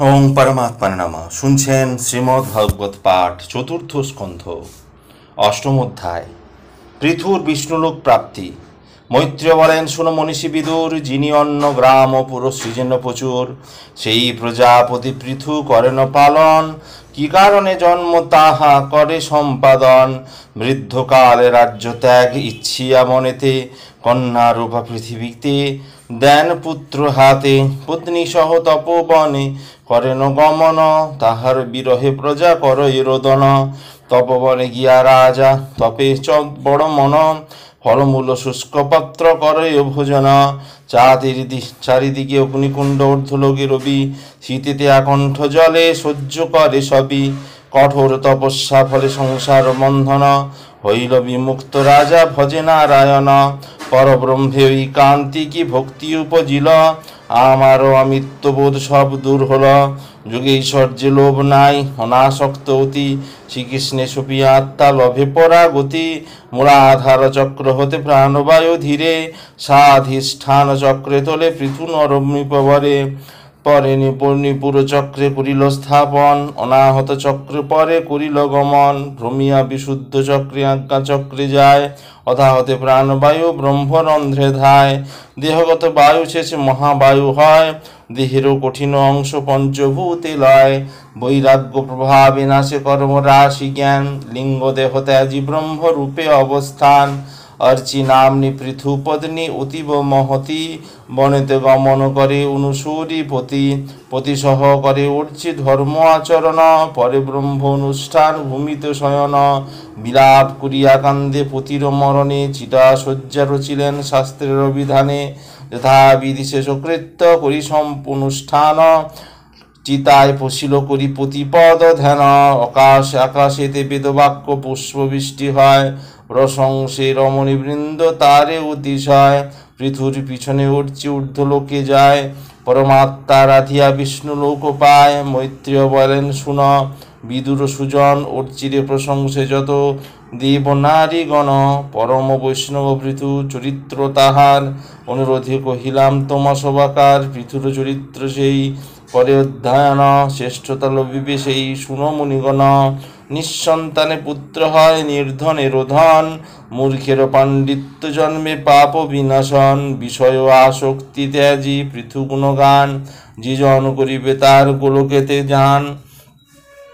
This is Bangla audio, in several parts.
ওং পরমাত্মা নামা। শুনছেন শ্রীমদ্ ভাগবত পাঠ চতুর্থ স্কন্ধ, অষ্টম অধ্যায়। পৃথুর বিষ্ণুলোক প্রাপ্তি। মৈত্র বলেন, শুনো মনীষী বিদুর, যিনি অন্য গ্রাম ও পুরো সৃজন্য প্রচুর, সেই প্রজাপতি পৃথু করেন পালন। কি কারণে জন্ম তাহা করে সম্পাদন? বৃদ্ধকালে রাজ্য ত্যাগ ইচ্ছিয়া মনেতে, কন্যা রূপা পৃথিবীতে দেন পুত্র হাতে, পত্নী সহ তপবনে করেন গমন তাহার বিরহে প্রজা কর রোদন তপবনে গিয়া রাজা, তপে চ বড় মন, ফলমূল শুষ্ক পাত্র করে ভোজন। চারিদি চারিদিকে অগ্নিকুণ্ড, ঊর্ধ্বলোকে রবি, শীতেতে আকণ্ঠ জলে সহ্য করে সবই। কঠোর তপস্যা, ফলে সংসার বন্ধন হইল বিমুক্ত। রাজা ভজে নারায়ণ পরব্রহ্মে ওই কান্তি কি ভক্তি উপজিল? আমারও অমিত্যবোধ সব দূর হল। যুগে ঈশ্বর্যে লোভ নাই, অনাসক্ত অতি। শ্রীকৃষ্ণে সুপিয়া আত্মা লভে পরা গতি মূলাধার চক্র হতে প্রাণবায়ু ধীরে। সাধিষ্ঠান চক্রে তোলে পৃথু নরমিপবরে পরে নিপুর চক্রে করিল স্থাপন, অনাহত চক্রে পরে করিল গমন, ভ্রমিয়া বিশুদ্ধ চক্রে আজ্ঞা চক্রে যায় অথাহতে প্রাণবায়ু ব্রহ্মরন্ধ্রে ধায়, দেহগত বায়ু শেষে মহাবায়ু হয়, দেহেরও কঠিন অংশ পঞ্চভূতে লয়, বৈরাগ্য প্রভাবে নাশে কর্ম রাশি জ্ঞান লিঙ্গ দেহ ত্যাজি ব্রহ্মরূপে অবস্থান নামনি পৃথু পত্নী অতীব মহতি বনেতে গমন করে অনুসূরি পতি পতিসহ করে অর্চি ধর্ম আচরণ পরে ব্রহ্ম অনুষ্ঠান ভূমিতে শয়ন বিলাপ করিয়া কান্দে পতির মরণে চিতা শয্যা রচিলেন শাস্ত্রের বিধানে। যথাবিধি শেষকৃত্য করি সম্পুনুষ্ঠান চিতায় পশিল করি প্রতিপদ ধ্যান। আকাশ আকাশেতে বেদবাক্য পুষ্পবৃষ্টি হয়। প্রশংসে রমণীবৃন্দ তারে অতিশয়। পৃথুর পিছনে উঠছে, ঊর্ধ্ব লোকে যায়। পরমাত্মা রাধিয়া বিষ্ণু লোক পায়। মৈত্রীয় বলেন, শুন, বিদুর সুজন অর্চিরে প্রশংসে যত দেব নারীগণ, পরম বৈষ্ণব পৃথু চরিত্র তাহার। অনুরোধে কহিলাম, তোমা সবাকার পৃথুর চরিত্র সেই। পরে অধ্যয়ন শ্রেষ্ঠতা লভিবে সেই সুনমুনিগণ নিঃসন্তানে পুত্র হয় নির্ধনে রোধন, মূর্খের পাণ্ডিত্য জন্মে পাপ বিনাশন, বিষয় আসক্তি ত্যাজি পৃথু গুণগান যিজন করিবে তার গোলকেতে যান।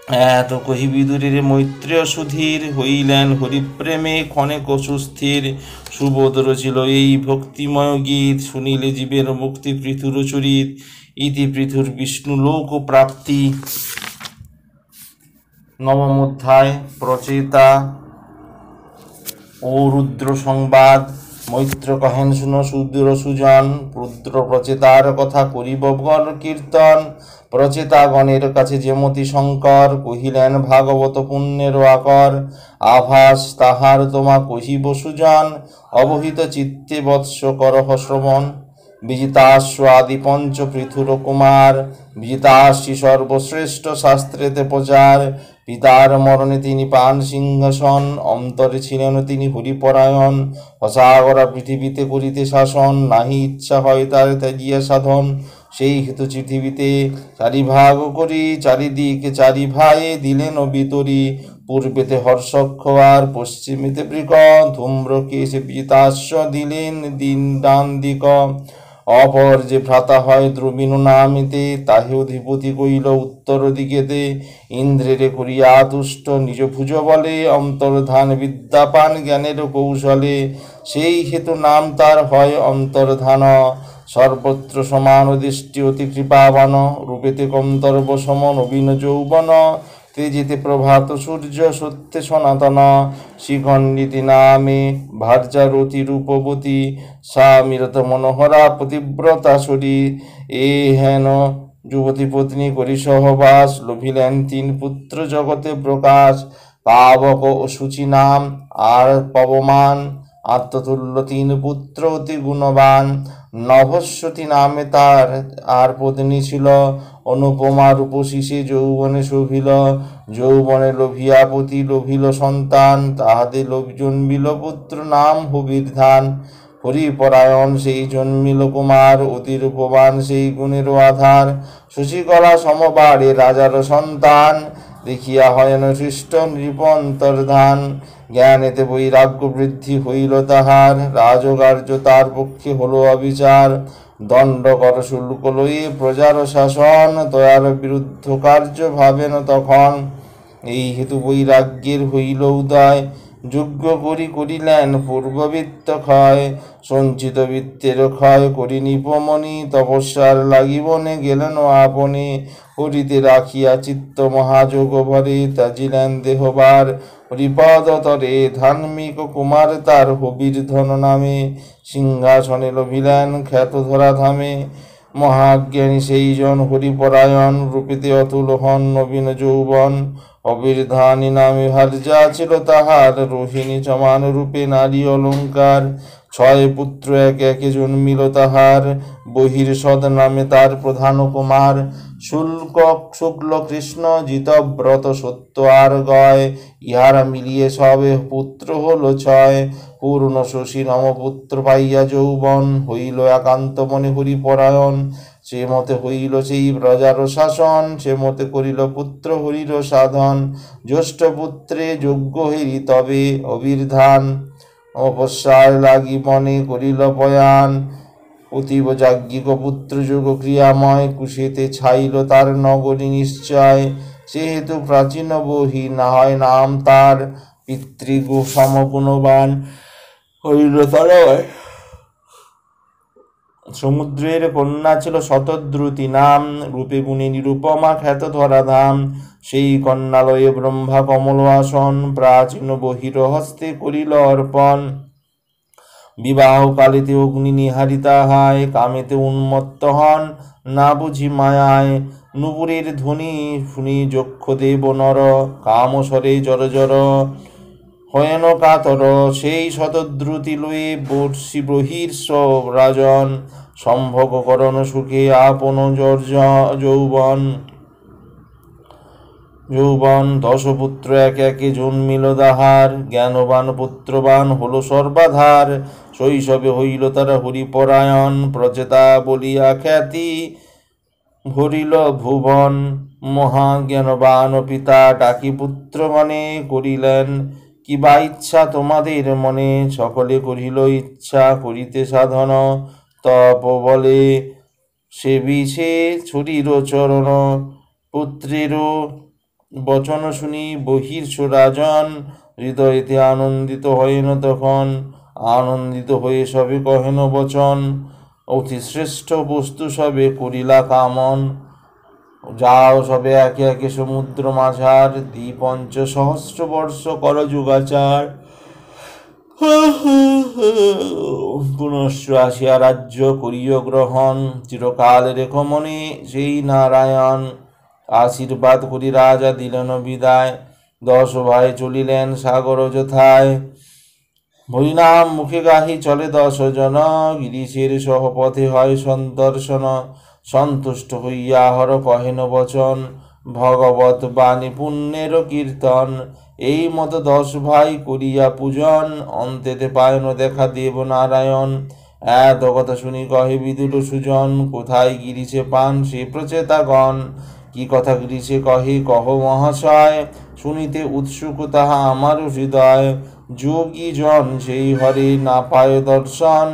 এত কহি বিদুরের মৈত্রেয় সুধীর, হইলেন হরিপ্রেমে ক্ষণেক সুস্থির সুবোধ রচিল এই ভক্তিময় গীত, শুনিলে জীবের মুক্তি পৃথুর চরিত। ইতি পৃথুর বিষ্ণু লোক প্রাপ্তি। নবম অধ্যায় প্রচেতা। ও রুদ্র সংবাদ, মৈত্র কহেন শুনো শূদ্র সুজন। রুদ্র প্রচেতার কথা করিব গণ কীর্তন। প্রচেতাগণের কাছে যেমতি শঙ্কর, কহিলেন, ভাগবত পুণ্যের আকর। আভাস তাহার তোমা কহিব সুজন। অবহিত চিত্তে বৎস করহ শ্রবণ। বিজিতাশ্ব আদি পঞ্চ পৃথুর কুমার। বিজিতাশ্রী সর্বশ্রেষ্ঠ শাস্ত্রেতে প্রচার। পিতার মরণে তিনি পান সিংহাসন, অন্তরে ছিলেন তিনি হরিপরায়ণ। হসাগরা পৃথিবীতে করিতে শাসন, নাহি ইচ্ছা হয় তার ত্যাগিয়া সাধন। সেই হেতু পৃথিবীতে চারি ভাগ করি, চারিদিকে চারি ভাইয়ে দিলেন বিতরি পূর্বেতে হর্ষক্ষ আর পশ্চিমেতে বৃক, ধূম্রকে সে পিতাস্য দিলেন দিন ডান দিক অপর যে ভ্রাতা হয় দ্রবীণ নামিতে তাহে অধিপতি কইল উত্তর দিকেতে ইন্দ্রেরে করিয়া তুষ্ট নিজ ভুজ বলে অন্তর্ধান বিদ্যাপান জ্ঞানের কৌশলে। সেই হেতু নাম তার হয় অন্তর্ধান। সর্বত্র সমান দৃষ্টি অতি কৃপাবান। রূপেতে কন্তর্ব সম নবীন যৌবন। তেজিতে প্রভাত সূর্য সত্যে সনাতন, শিখণ্ডিতি নামে ভার্যারতি রূপবতী, স্বামীরত মনোহরা পতিব্রতা সরি এ হেন যুবতী পত্নী করি সহবাস, লোভিলেন তিন পুত্র জগতে প্রকাশ। পাবক ও সূচি নাম, আর পবমান, আত্মতুল্য তিন পুত্র অতি গুণবান। নভস্বতী নামে তার, আর পত্নী ছিল অনুপমা রূপশিষে যৌবনে শোভিল, যৌবনে লোভিয়া পতি লোভিল সন্তান, তাহাতে লোভ জন্মিল পুত্র নাম হবির ধান হরিপরায়ণ সেই জন্মিল কুমার অতি রূপবান সেই গুণেরও আধার। শশীকলা সমবারে রাজার সন্তান, দেখিয়া হয়ন সৃষ্ট নৃপন্তর ধান জ্ঞানেতে বৈরাগ্য বৃদ্ধি হইল তাহার, রাজকার্য তার পক্ষে হলো অবিচার। দণ্ড কর শুল্ক লইয়ে প্রজার শাসন দয়ার বিরুদ্ধ কার্য ভাবেন তখন। এই হেতু বৈরাগ্যের হইল উদয়। যোগ্য করি করিলেন পূর্ববৃত্ত ক্ষয়, সঞ্চিত বৃত্তের ক্ষয় করি নিপমণি তপস্যার লাগিবনে গেলেন আপনে। হরিতে রাখিয়া চিত্ত মহাযোগ ভরে তাজিলেন দেহবার। হরিপদ তরে ধার্মিক কুমার তার হবির ধন নামে। সিংহাসনে লভিলেন খ্যাত ধরা ধামে। মহাজ্ঞানী সেই জন হরিপরায়ণ রূপিতে অতুল হন নবীন যৌবন। অবির্ধানী নামে হার যা ছিল তাহার। রোহিণী চমান রূপে নারী অলঙ্কার। ছয় পুত্র এক একে জন্মিল তাহার, বহির সদ নামে তার প্রধান কুমার শুল্ক, শুক্ল, কৃষ্ণ জিতব্রত সত্য আর গয়, ইহারা মিলিয়ে সবে পুত্র হলো ছয়। পূর্ণ শশী নমপুত্র পাইয়া যৌবন, হইল একান্ত মনে হরিপরায়ণ। সে মতে হইল সেই প্রজার শাসন, সে মতে করিল পুত্র হরির সাধন। জ্যেষ্ঠ পুত্রে যোগ্য হইরি তবে অবির্ধান। অপস্যায় লাগি মনে করিল পয়ান অতীব যাজ্ঞিক পুত্র যোগ ক্রিয়াময়, কুশেতে ছাইল তার নগরী নিশ্চয়। সেহেতু প্রাচীন বহি না হয় নাম তার পিতৃগু সমগুণবান। হইল তলয়। সমুদ্রের কন্যা ছিল শতদ্রুতি নাম, রূপে গুণে নিরুপমা খ্যাত ধরা ধাম সেই কন্যালয়ে ব্রহ্মা কমল আসন প্রাচীন বহির হস্তে করিল অর্পণ। বিবাহ কালেতে অগ্নি নিহারিতা হয়, কামেতে উন্মত্ত হন না বুঝি মায়ায়। নুপুরের ধ্বনি শুনি যক্ষ দেব নর কামসরে জর জর। হয়েন কাতর, সেই শতদ্রুতি লয়ে বর্ষি বহির্ষ রাজন। সম্ভব করণ সুখে আপন জর্জ যৌবন। যৌবন দশপুত্র এক একে জন্মিল দাহার জ্ঞানবান পুত্রবান হলো সর্বাধার। শৈশবে হইল তারা হরিপরায়ণ, প্রচেতা বলিয়া খ্যাতি। ভরিল ভুবন, মহাজ্ঞানবান পিতা ডাকি পুত্রগণে করিলেন, কি বা ইচ্ছা তোমাদের মনে? সকলে করিল ইচ্ছা, করিতে সাধন। তপ বলে, সে বিষে ছুরির চরণ, পুত্রেরও বচন শুনি বহির্ষ রাজন, হৃদয়তে আনন্দিত হয়েন তখন, আনন্দিত হয়ে সবে কহেন বচন, অতি শ্রেষ্ঠ বস্তু সবে করিলা কামন। যাও সবে একে একে সমুদ্র মাঝার, দ্বিপঞ্চ সহস্র বর্ষ কর যুগাচার। পুনশ্চ আসিয়া রাজ্য করিয় গ্রহণ, চিরকাল রেখ মনে সেই নারায়ণ। আশীর্বাদ করি রাজা দিলেন বিদায় দশ ভাই চলিলেন সাগর যথায়। হরিনাম মুখে গাহি চলে দশ জন গিরিশের সহপথে হয় সন্দর্শন। সন্তুষ্ট হইয়া হর কহেন বচন। ভগবত বাণী পুণ্যের কীর্তন। এই মতো দশ ভাই করিয়া পূজন। অন্তেতে পায়ন দেখা দেব নারায়ণ এত কথা শুনি কহে বিদুর সুজন, কোথায় গিরিছে পান সে প্রচেতাগণ? কি কথা গিরিছে কহে, কহ মহাশয়, শুনিতে উৎসুক তাহা আমার হৃদয়। যোগী জন সেই হরে না পায় দর্শন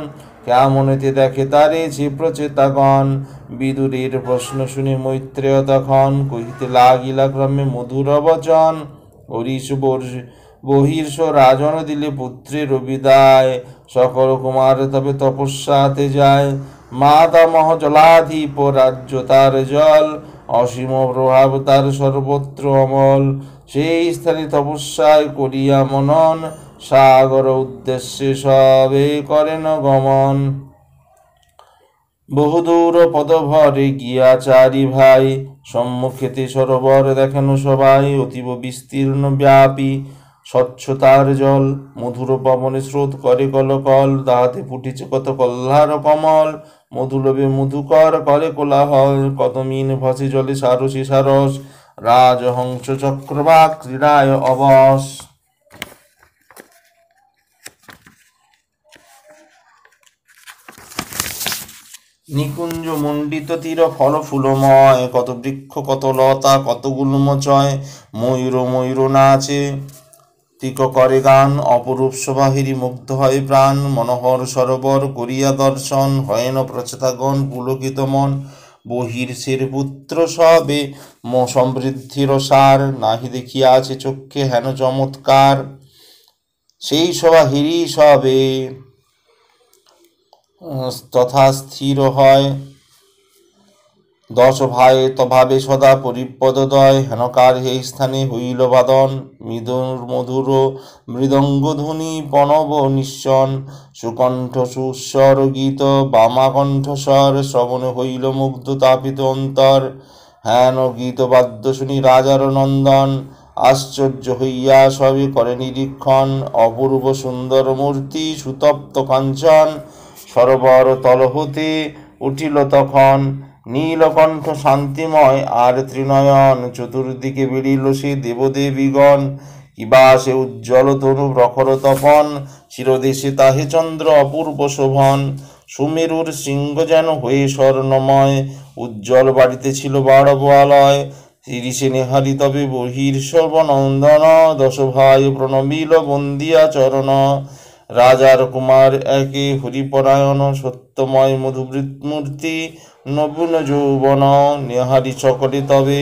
কেমনেতে দেখে তারে যে প্রচেতাগণ বিদুরের প্রশ্ন শুনে মৈত্রেয় তখন কহিতে লাগিলা ক্রমে মধুর বচন হরিশ বহির্ষ রাজন দিলে পুত্রের বিদায়। সকল কুমার তবে তপস্যাতে যায়। মাতামহ জলাধিপ রাজ্য তার জল অসীম প্রভাব তার সর্বত্র অমল। সেই স্থানে তপস্যায় করিয়া মনন, সাগর উদ্দেশ্যে সবে করেন গমন। বহুদূর পদভরে গিয়া চারি ভাই সম্মুখেতে সরোবর দেখেন সবাই, অতীব বিস্তীর্ণ ব্যাপী। স্বচ্ছতার জল, মধুর পবনে স্রোত করে কলকল তাহাতে ফুটিছে কত কল্লার কমল। মধুলবে মধুকর করে কোলাহল কত মিন ভসে জলে সারসী সারস, রাজহংস চক্রবা ক্রীড়ায় অবস নিকুঞ্জ মণ্ডিত তীর ফল ফুলময়, কত বৃক্ষ, কত লতা, কত গুল্মচয়, ময়ূর ময়ূর নাচে। তিক করে গান অপরূপ শোভাহিরি মুগ্ধ হয় প্রাণ, মনোহর সরোবর করিয়া দর্শন, হয়েন প্রচেতাগণ, পুলকিত মন, বহির বহির্ষের পুত্র সবে সমৃদ্ধির সার, নাহি দেখিয়াছে চক্ষে হেন চমৎকার। সেই সভা হিরি সবে তথা স্থির হয়। দশ ভাই তভাবে সদা পরিপদদয়, হেনকার হে স্থানে হইল বাদন। মৃদুর মধুর মৃদঙ্গ ধ্বনি পণব নিঃসন সুকণ্ঠ সুস্বর গীত বামা কণ্ঠস্বর শ্রবণ হইল মুগ্ধ তাপিত অন্তর। হেন গীত বাদ্য শুনি রাজার নন্দন। আশ্চর্য হইয়া সবে করে নিরীক্ষণ। অপূর্ব সুন্দর মূর্তি সুতপ্ত কাঞ্চন। সরোবর তল হতে উঠিল তখন। নীলকণ্ঠ শান্তিময় আর ত্রিনয়ন, চতুর্দিকে বেরিল সে দেবদেবীগণ, কিবা সে উজ্জ্বল তনু প্রখর তপন চিরদেশে তাহে চন্দ্র অপূর্ব শোভন, সুমেরুর সিংহ যেন হয়ে স্বর্ণময়, উজ্জ্বল বাড়িতে ছিল বাড়ব আলয় তিরিশে নেহারি তবে বহির সর্বনন্দন দশ ভাই প্রণমিল বন্দিয়া চরণ, রাজার কুমার একে হরিপরায়ণ, সত্যময় মধুবৃত মূর্তি নবীন যৌবন, নেহারি সকলে তবে।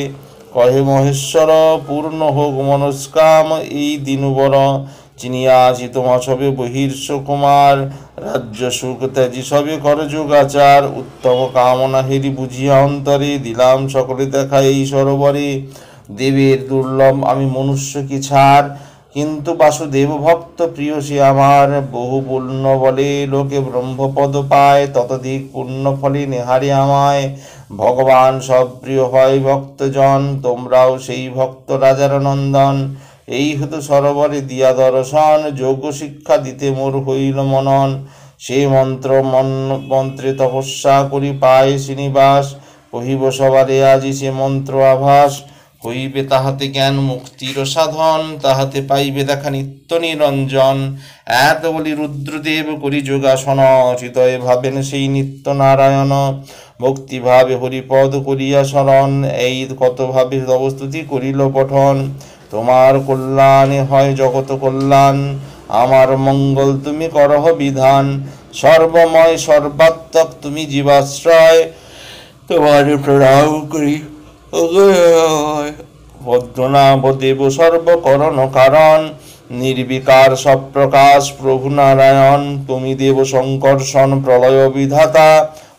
কহে মহেশ্বর, পূর্ণ হোক মনস্কাম এই দিনুবর। চিনিয়া আছি তোমা সবে বহির্ষ কুমার, রাজ্য সুখ ত্যাজি সবে কর যোগাচার। উত্তম কামনা হেরি বুঝিয়া অন্তরে, দিলাম সকলে দেখা এই সরোবরে। দেবের দুর্লভ আমি মনুষ্য কি ছাড় কিন্তু বাসুদেব ভক্ত প্রিয় সে আমার। বহু পুণ্য বলে লোকে ব্রহ্মপদ পায়, ততধিক পুণ্য ফলে নেহারে আমায়। ভগবান সব প্রিয় হয় ভক্তজন, তোমরাও সেই ভক্ত রাজার নন্দন। এই হতো সরোবরে দিয়া দর্শন, যোগ্য শিক্ষা দিতে মোর হইল মনন। সে মন্ত্র মন, মন্ত্রে তপস্যা করি পায় শ্রীনিবাস। কহিব সবারে আজি সে মন্ত্র আভাস। হইবে তাহাতে জ্ঞান মুক্তির সাধন, তাহাতে পাইবে দেখা নিত্য নিরঞ্জন। এত বলি রুদ্রদেব করি যোগাসন হৃদয়ে ভাবেন সেই নিত্য নারায়ণ। ভক্তিভাবে হরিপদ করিয়া শরণ, এই কতভাবে অবস্তুতি করিল পঠন। তোমার কল্যাণে হয় জগত কল্যাণ, আমার মঙ্গল তুমি করহ বিধান। সর্বময় সর্বাত্মক তুমি জীবাশ্রয়। তোমার প্রণাম করি। ভদ্রনাম দেব সর্বকরণ কারণ, নির্বিকার সপ্রকাশ প্রভু নারায়ণ। তুমি দেব সংকর্ষণ প্রলয় বিধাতা,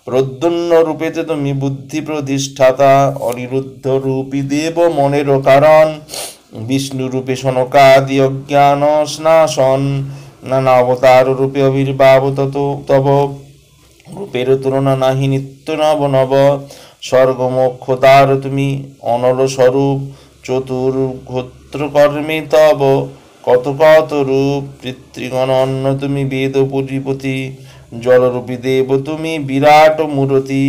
প্রদ্যুন্ন রূপেতে তুমি বুদ্ধি প্রতিষ্ঠাতা, অনিরুদ্ধ রূপী দেব মনের কারণ, বিষ্ণু রূপে সনকাদি অজ্ঞান স্নাসন, নানা অবতার রূপে আবির্ভাব তত তব, রূপের তুলনা নাহি নিত্য নব নব। স্বর্গমোক্ষতার তুমি অনল স্বরূপ চতুর্গোত্র কর্মে তব কত কত রূপ পিতৃগণ অন্ন তুমি বেদ পরিপতি জলরূপী দেব তুমি বিরাট মূরতি,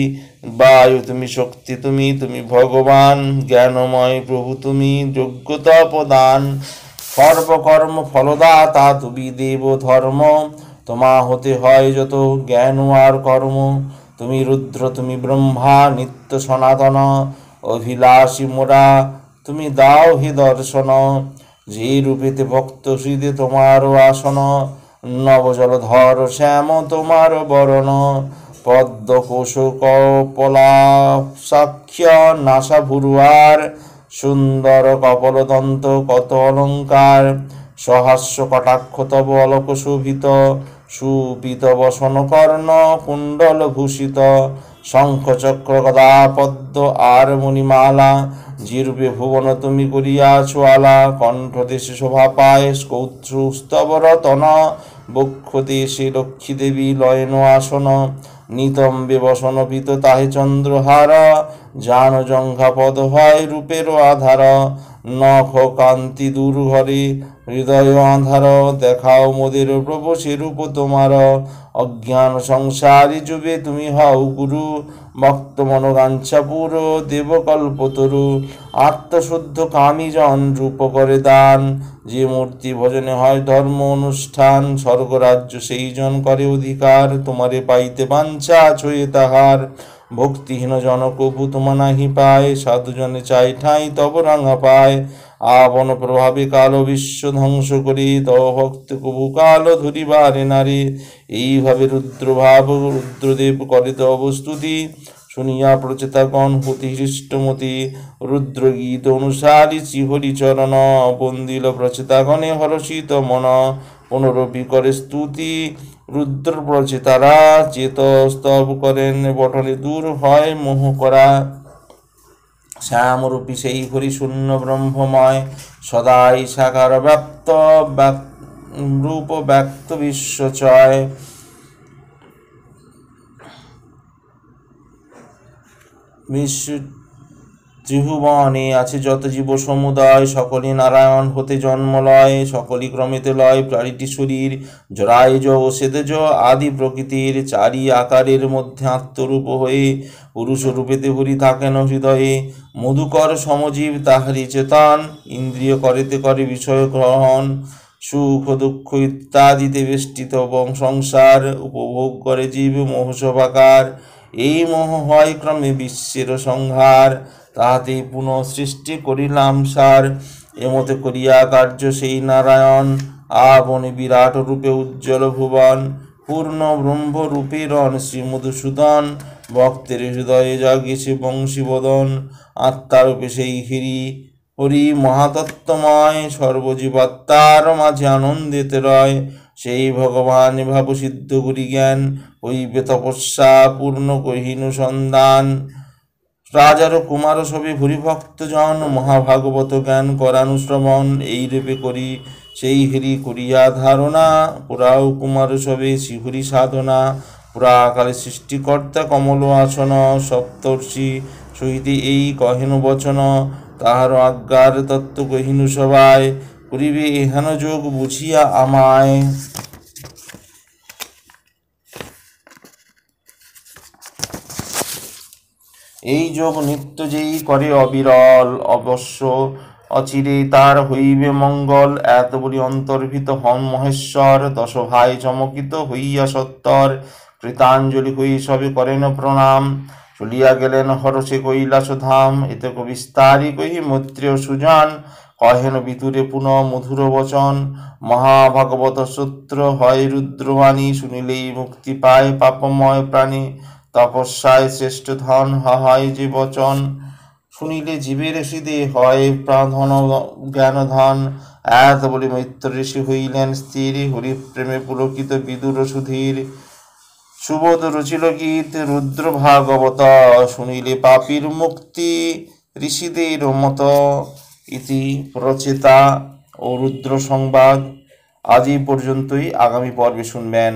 বায়ু তুমি শক্তি তুমি তুমি ভগবান, জ্ঞানময় প্রভু তুমি যোগ্যতা প্রদান। সর্বকর্ম ফলদাতা তুমি দেব ধর্ম, তোমা হতে হয় যত জ্ঞান আর কর্ম। তুমি রুদ্র, তুমি ব্রহ্মা, নিত্য সনাতন, অভিলাষী মোরা, তুমি দাও হি দর্শন। যে রূপেতে ভক্ত হৃদে তোমার আসন নবজলধর শ্যাম তোমার বরণ। পদ্ম কোশ কপলা সাক্ষ্য নাসা ভুরুয়ার, সুন্দর কপলদন্ত কত অলঙ্কার, সহাস্য কটাক্ষ তব অলক শোভিত। সুপিত বসন কর্ণ কুণ্ডল ভূষিত, শঙ্খ চক্র গদা পদ্ম আর মণিমালা, জিরূপে ভুবন তুমি করিয়া আলা কণ্ঠ দেশে শোভা পায় কৌত্রস্তব রতন, বক্ষ দেশে লক্ষ্মী দেবী লয়ন আসন নিতম্বে বসন পিত তাহে চন্দ্রহারা, জান জঙ্ঘা পদ হয় রূপের আধার। নখ কান্তি দূর ঘরে, হৃদয় আধার দেখাও মোদের প্রভু রূপ তোমার। অজ্ঞান সংসারী যুবে তুমি হও গুরু ভক্ত মনোগাঞ্ছাপুর দেবকল্পতরু। আত্মশুদ্ধ কামিজন রূপ করে দান। যে মূর্তি ভজনে হয় ধর্ম অনুষ্ঠান, স্বর্গরাজ্য সেই জন করে অধিকার, তোমারে পাইতে বাঞ্ছা ছয়ে তাহার। ভক্তিহীন জন কবু তোমা নাহি পায়, সাধুজনে চাই ঠাঁই তব রাঙা পায়। আবন প্রভাবে কাল বিশ্ব ধ্বংস করি তব ভক্ত কবু কালো ধরিবারে নারী, এইভাবে রুদ্রভাব রুদ্রদেব করে তব স্তুতি। শুনিয়া প্রচেতাগণ হৃষ্টমতি রুদ্রগীত অনুসারী শ্রীহরিচরণ বন্দিল প্রচেতাগণে হরষিত মন, পুনরপি করে স্তুতি। রুদ্র প্রচেতারা চেত স্তব করেন বটনে দূর হয় মোহ করা। শ্যামরূপী সেই হরি শূন্য ব্রহ্মময় সদাই সাকার ব্যক্ত ব্যক- রূপ ব্যক্ত বিশ্বচয়। বিশ্ব ত্রিভুবনে আছে যত জীব সমুদায়, সকলে নারায়ণ হতে জন্ম লয় সকলই ক্রমেতে লয় প্রাণীটি শরীর জরায়ুজ ও সেদেজ আদি প্রকৃতির, চারি আকারের মধ্যে আত্মরূপ হয়ে পুরুষ রূপেতে ভরি থাকেন হৃদয়ে, মধুকর সমজীব তাহারি চেতন, ইন্দ্রিয় করেতে করে বিষয় গ্রহণ, সুখ দুঃখ ইত্যাদিতে বেষ্টিত সংসার, উপভোগ করে জীব মোহসভাকার এই মোহ হয় ক্রমে বিশ্বের সংহার। তাহাতে পুনঃ সৃষ্টি করিলাম, সার। এমতে করিয়া কার্য সেই নারায়ণ। আপনি বিরাট রূপে উজ্জ্বল ভুবন। পূর্ণ ব্রহ্ম রূপেরণ শ্রী মধুসূদন ভক্তের হৃদয়ে জাগিছে বংশীবদন। আত্মারূপে সেই হিরি। হরি মহাতত্ত্বময়, সর্বজীবাত্মার মাঝে আনন্দিত রয়। সেই ভগবান ভাব সিদ্ধ করি জ্ঞান, হইবে তপস্যা পূর্ণ কহিনু সন্ধান। রাজার কুমার সবে ভূরিভক্তজন, মহাভাগবত জ্ঞান করানুশ্রবণ এই রূপে করি সেই হেরি করিয়া ধারণা। পুরাও কুমার সবে শিহুরি সাধনা, পুরাকালে সৃষ্টিকর্তা কমল আসন, সপ্তর্ষি সহিতে এই কহেন বচন। তাহার আজ্ঞার তত্ত্ব কহিনু সবাই করিবে এহেন যোগ বুঝিয়া আমায়। এই যোগ নিত্য যেই করে অবিরল, অবশ্য অচিরে তার হইবে মঙ্গল। এত বলি অন্তর্ভিত হন মহেশ্বর দশ ভাই চমকিত হইয়া সত্তর। কৃতাঞ্জলি হই সবে করেন প্রণাম। চলিয়া গেলেন হরসে কৈলাস ধাম এতে বিস্তারি কহি মৈত্রেয় সুজান কহেন বিতুরে পুনঃ মধুর বচন, মহাভাগবত সূত্র হয় রুদ্রবাণী, শুনিলেই মুক্তি পায় পাপময় প্রাণী, তপস্যায় শ্রেষ্ঠ ধন হয় যে বচন, শুনিলে জীবের হৃদে হয় প্রাধন জ্ঞান ধন। এত বলি মৈত্র ঋষি হইলেন স্থির, হরিপ্রেমে পুলকিত বিদুর সুধীর। সুবোধ রুচিল গীত রুদ্র ভাগবত শুনিলে পাপীর মুক্তি ঋষিদের মত। ইতি প্রচেতা ও রুদ্র সংবাদ। আজ এই পর্যন্তই আগামী পর্বে শুনবেন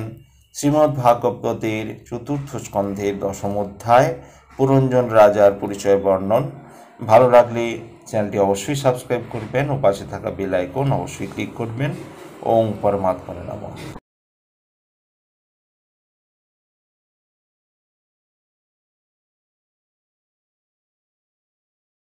শ্রীমদ্ ভাগবতের চতুর্থ স্কন্ধের দশম অধ্যায়, পুরঞ্জন রাজার পরিচয় বর্ণন। ভালো লাগলে চ্যানেলটি অবশ্যই সাবস্ক্রাইব করবেন ও পাশে থাকা বেল আইকন অবশ্যই ক্লিক করবেন। ওং পরমাত্মা নমঃ।